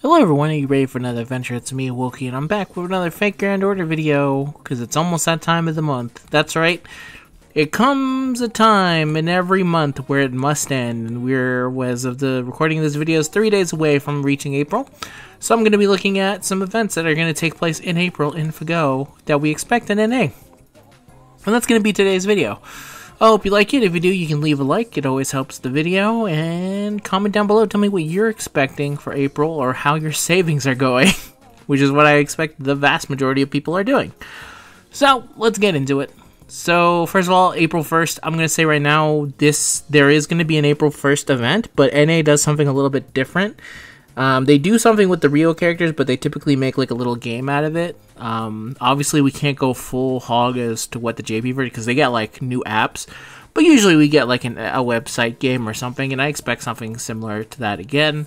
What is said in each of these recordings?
Hello everyone, are you ready for another adventure? It's me, Wokey, and I'm back with another Fate Grand Order video, because it's almost that time of the month. That's right, it comes a time in every month where it must end, and we're, as of the recording of this video, is three days away from reaching April. So I'm going to be looking at some events that are going to take place in April in Fago that we expect in NA. And that's going to be today's video. I hope you like it. If you do, you can leave a like. It always helps the video. And comment down below. Tell me what you're expecting for April or how your savings are going. Which is what I expect the vast majority of people are doing. So, let's get into it. So, first of all, April 1st, I'm going to say right now, this there is going to be an April 1st event, but NA does something a little bit different. Um, they do something with the Riyo characters, but they typically make like a little game out of it. Um, obviously, we can't go full hog as to what the JP version because they get like new apps, but usually we get like an, a website game or something, and I expect something similar to that again,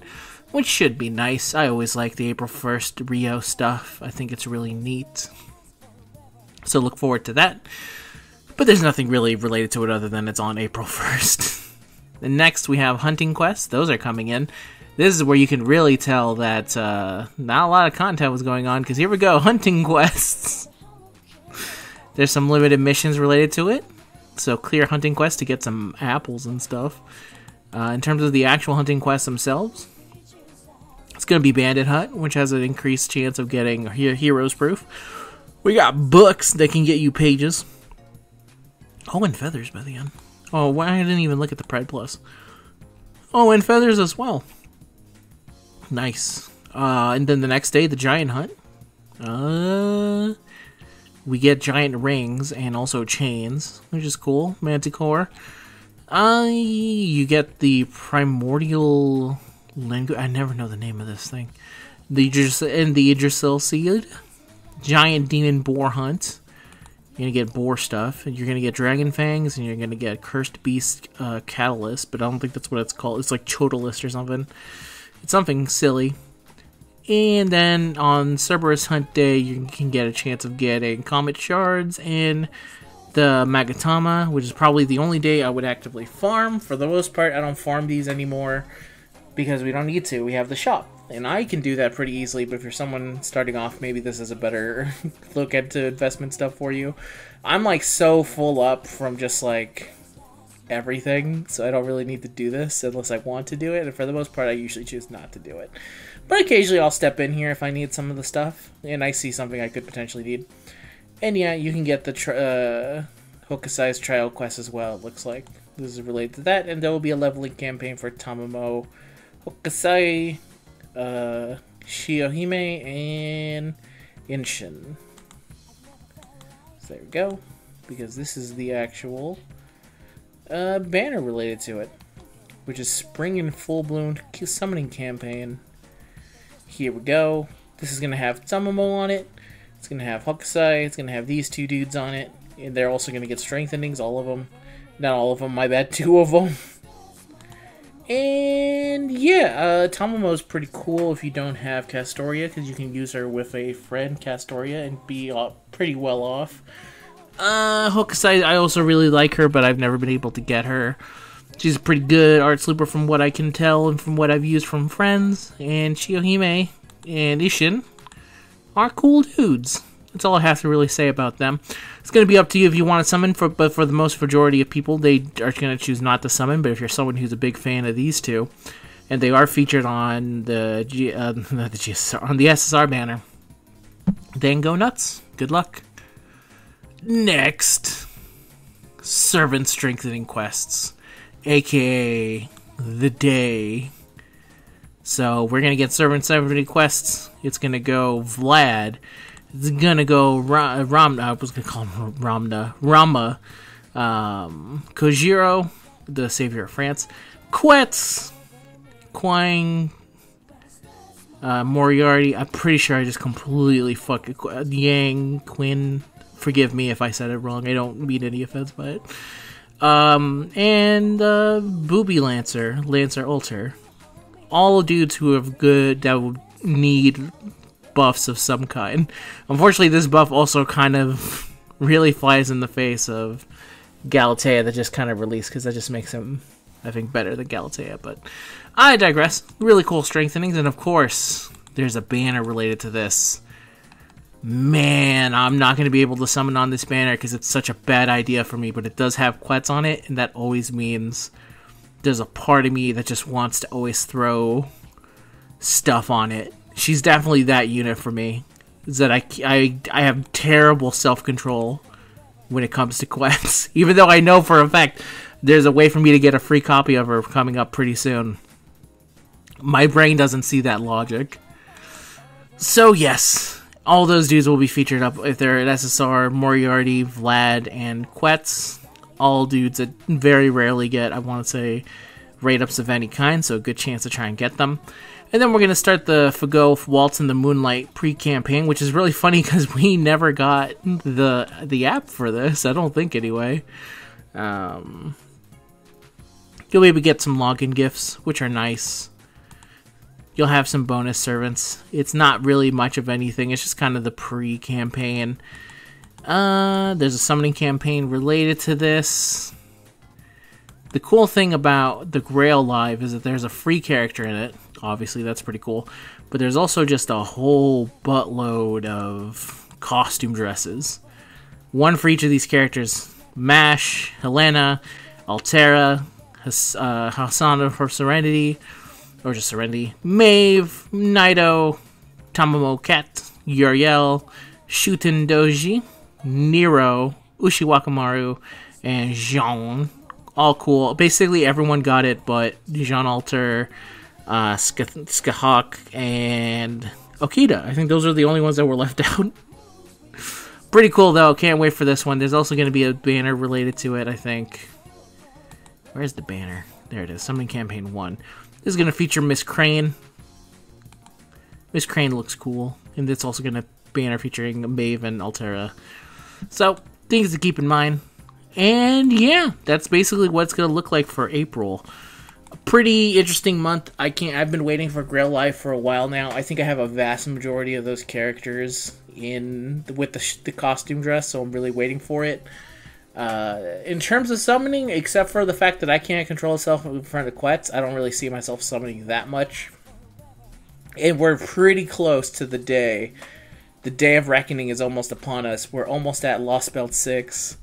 which should be nice. I always like the April 1st Riyo stuff, I think it's really neat. So, look forward to that. But there's nothing really related to it other than it's on April 1st. and next, we have Hunting Quests, those are coming in this is where you can really tell that uh, not a lot of content was going on because here we go hunting quests. There's some limited missions related to it so clear hunting quests to get some apples and stuff. Uh, in terms of the actual hunting quests themselves it's going to be bandit hunt which has an increased chance of getting heroes proof. We got books that can get you pages. Oh and feathers by the end. Oh why i didn't even look at the pride plus. Oh and feathers as well Nice. Uh, and then the next day, the giant hunt. Uh, we get giant rings and also chains, which is cool. Manticore. Uh, you get the primordial language. I never know the name of this thing. The Idris- and the Yggdrasil seed. Giant demon boar hunt. You're gonna get boar stuff, and you're gonna get dragon fangs, and you're gonna get cursed beast uh, catalyst. But I don't think that's what it's called. It's like Chotalist or something. It's something silly. And then on Cerberus Hunt Day, you can get a chance of getting Comet Shards and the Magatama, which is probably the only day I would actively farm. For the most part, I don't farm these anymore because we don't need to. We have the shop. And I can do that pretty easily, but if you're someone starting off, maybe this is a better look into investment stuff for you. I'm like so full up from just like everything, so I don't really need to do this unless I want to do it. And for the most part, I usually choose not to do it. But occasionally, I'll step in here if I need some of the stuff and I see something I could potentially need. And yeah, you can get the tri- uh, Hokusai's trial quest as well. It looks like this is related to that, and there will be a leveling campaign for Tamamo, Hokusai, uh, Shiohime, and Inshin. So there we go, because this is the actual uh, banner related to it, which is Spring in Full Bloom Summoning Campaign. Here we go. This is going to have Tamamo on it. It's going to have Hokusai. It's going to have these two dudes on it. And they're also going to get strengthenings, all of them. Not all of them, my bad, two of them. and yeah, uh, Tamamo's pretty cool if you don't have Castoria, because you can use her with a friend, Castoria, and be uh, pretty well off. Uh, Hokusai, I also really like her, but I've never been able to get her. She's a pretty good art sleeper from what I can tell and from what I've used from friends. And Shiohime and Ishin are cool dudes. That's all I have to really say about them. It's going to be up to you if you want to summon, for, but for the most majority of people, they are going to choose not to summon. But if you're someone who's a big fan of these two, and they are featured on the G, uh, the GSR, on the SSR banner, then go nuts. Good luck. Next, servant strengthening quests, aka the day. So we're gonna get servant strengthening quests. It's gonna go Vlad. It's gonna go Ra- Ram. I was gonna call him Ramna. Rama. Um, Kojiro, the savior of France. Quetz. Quang. Uh, Moriarty. I'm pretty sure I just completely fucked Yang Quinn forgive me if I said it wrong. I don't mean any offense by it. Um, and uh, Booby Lancer, Lancer Alter, all dudes who have good that would need buffs of some kind. Unfortunately, this buff also kind of really flies in the face of Galatea that just kind of released because that just makes him, I think, better than Galatea. But I digress. Really cool strengthenings, and of course, there's a banner related to this. Man, I'm not going to be able to summon on this banner because it's such a bad idea for me, but it does have Quetz on it, and that always means there's a part of me that just wants to always throw stuff on it. She's definitely that unit for me. Is that I, I, I have terrible self control when it comes to Quetz, even though I know for a fact there's a way for me to get a free copy of her coming up pretty soon. My brain doesn't see that logic. So, yes, all those dudes will be featured up if they're at SSR, Moriarty, Vlad, and Quetz. All dudes that very rarely get, I want to say, rate ups of any kind, so a good chance to try and get them. And then we're going to start the Fago Waltz in the Moonlight pre-campaign, which is really funny because we never got the the app for this. I don't think anyway. Um, you'll be able to get some login gifts, which are nice. You'll have some bonus servants. It's not really much of anything. It's just kind of the pre-campaign. Uh, there's a summoning campaign related to this. The cool thing about the Grail Live is that there's a free character in it. Obviously, that's pretty cool. But there's also just a whole buttload of costume dresses. One for each of these characters. Mash, Helena, Altera, Has- uh, Hasana for Serenity, or just Serenity, Maeve, Naito, Tamamo Cat, Euryale, Shuten Doji, Nero, Ushiwakamaru, and Jeanne. All cool. Basically, everyone got it, but Jeanne Alter, uh, Scathach, and Okita. I think those are the only ones that were left out. Pretty cool, though. Can't wait for this one. There's also going to be a banner related to it, I think. Where's the banner? There it is. Summoning Campaign 1. This is going to feature Miss Crane. Miss Crane looks cool. And it's also going to banner featuring Maeve and Altera. So, things to keep in mind. And yeah, that's basically what it's going to look like for April. A pretty interesting month. I can't. I've been waiting for Grail Live for a while now. I think I have a vast majority of those characters in with the, the costume dress, so I'm really waiting for it. Uh, in terms of summoning, except for the fact that I can't control myself in front of Quetz, I don't really see myself summoning that much. And we're pretty close to the day. The day of reckoning is almost upon us. We're almost at Lost Belt 6.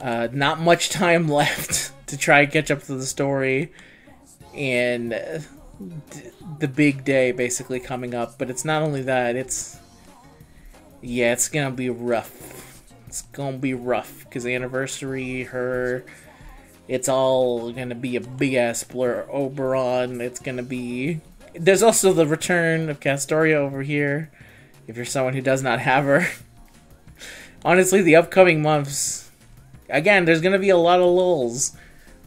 Uh, not much time left to try and catch up to the story. And the big day basically coming up. But it's not only that, it's. Yeah, it's gonna be rough. It's gonna be rough because anniversary, her, it's all gonna be a big ass blur. Oberon, it's gonna be. There's also the return of Castoria over here. If you're someone who does not have her, honestly, the upcoming months, again, there's gonna be a lot of lulls,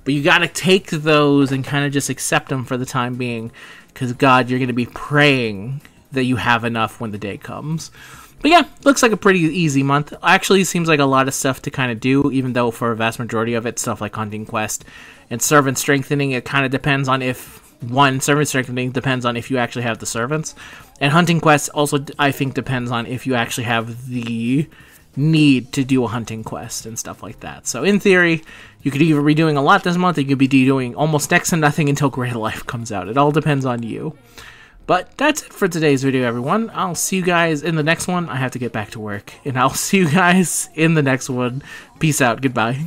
but you gotta take those and kind of just accept them for the time being, because God, you're gonna be praying that you have enough when the day comes. But yeah, looks like a pretty easy month. Actually, seems like a lot of stuff to kind of do, even though for a vast majority of it, stuff like Hunting Quest and Servant Strengthening, it kind of depends on if one servant strengthening depends on if you actually have the servants, and Hunting Quest also I think depends on if you actually have the need to do a hunting quest and stuff like that. So in theory, you could either be doing a lot this month, or you could be doing almost next to nothing until Grail Live comes out. It all depends on you. But that's it for today's video, everyone. I'll see you guys in the next one. I have to get back to work. And I'll see you guys in the next one. Peace out. Goodbye.